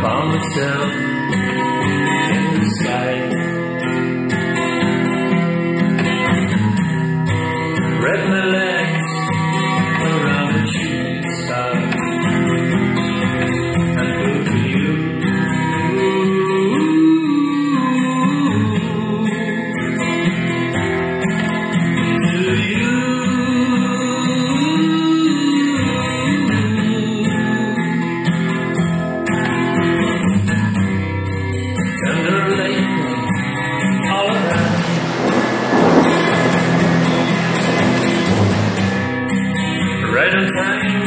Call myself Thank you.